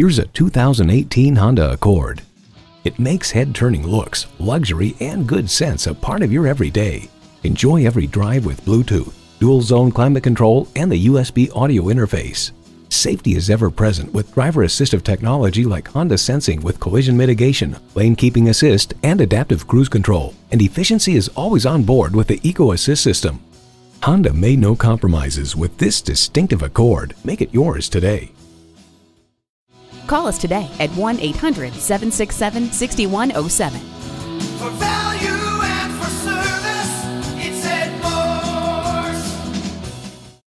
Here's a 2018 Honda Accord. It makes head-turning looks, luxury, and good sense a part of your everyday. Enjoy every drive with Bluetooth, dual zone climate control, and the USB audio interface. Safety is ever present with driver assistive technology like Honda Sensing with collision mitigation, lane keeping assist, and adaptive cruise control. And efficiency is always on board with the Eco Assist system. Honda made no compromises with this distinctive Accord. Make it yours today. Call us today at 1 800 767 6107. For value